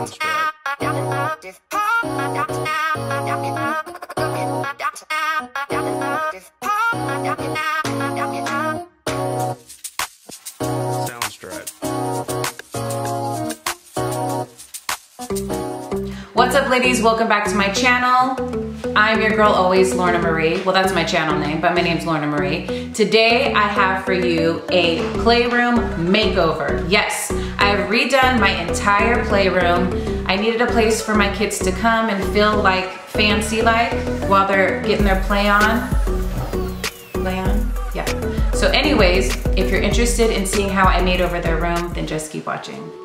What's up ladies, welcome back to my channel. I'm your girl always, Lorna Marie. Well, that's my channel name, but my name's Lorna Marie. Today I have for you a playroom makeover. Yes, I've redone my entire playroom. I needed a place for my kids to come and feel like fancy like while they're getting their play on. Play on? Yeah. So anyways, if you're interested in seeing how I made over their room, then just keep watching.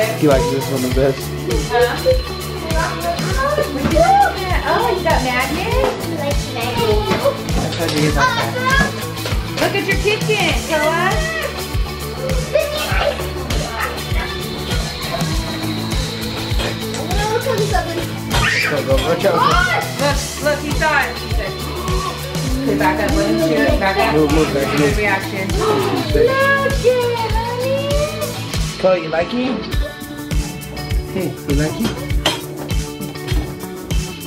Looking at, babe? You like this one the best? Oh, you got magnets? Like mango. That's how you get that. Look at your kitchen, go, watch out. Look, look, he saw it. He said, okay, back up, let him shoot it, back up. Move, move, back, move. reaction. Koa, you like it? Hey, you like it?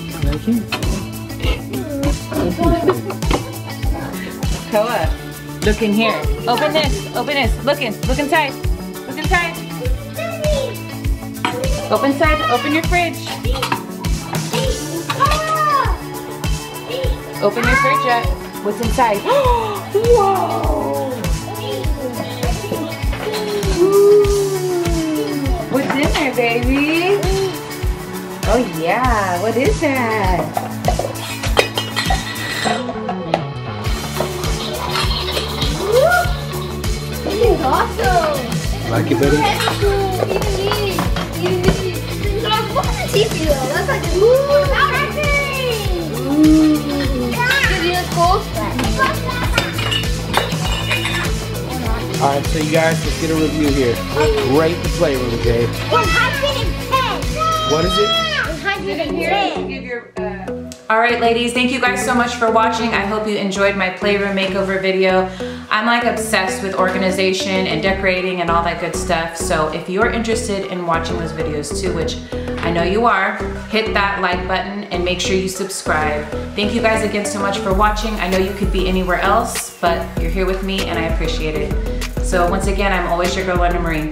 You like it? Koa, look in here. Open this, open this. Look in, look inside. Look inside. Open inside, open your fridge. Open your fridge up. What's inside? Whoa! What's baby? Oh yeah, what is that? This is awesome. Like it, buddy? So you guys, let's get a review here. Rate the playroom, okay? 110. What is it? 110. All right, ladies, thank you guys so much for watching. I hope you enjoyed my playroom makeover video. I'm like obsessed with organization and decorating and all that good stuff. So if you're interested in watching those videos too, which I know you are, hit that like button and make sure you subscribe. Thank you guys again so much for watching. I know you could be anywhere else, but you're here with me and I appreciate it. So once again, I'm always your girl, Lorna Marie.